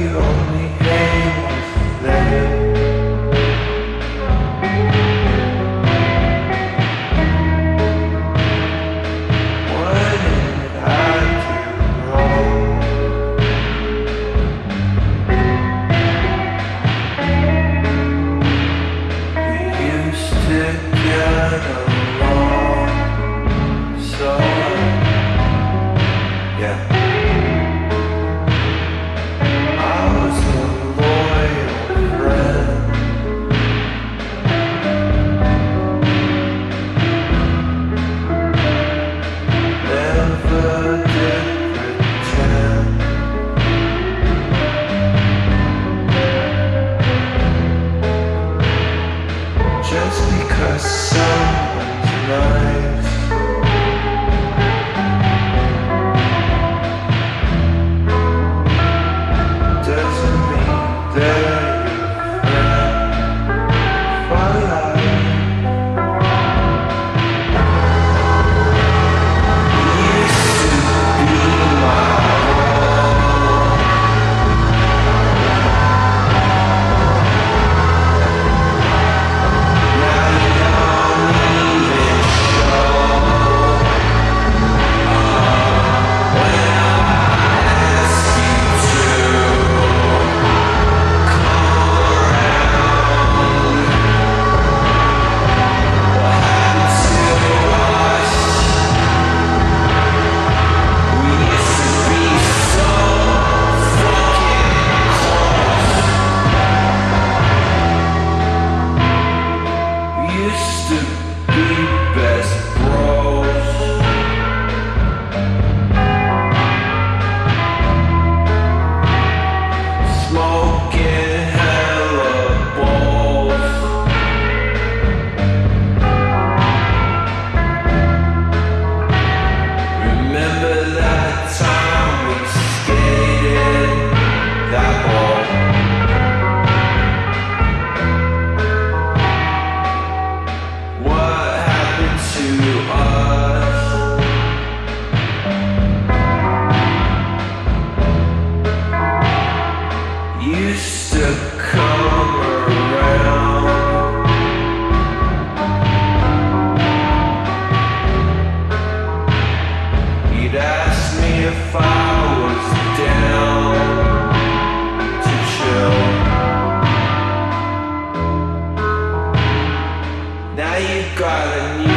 you only. gotta need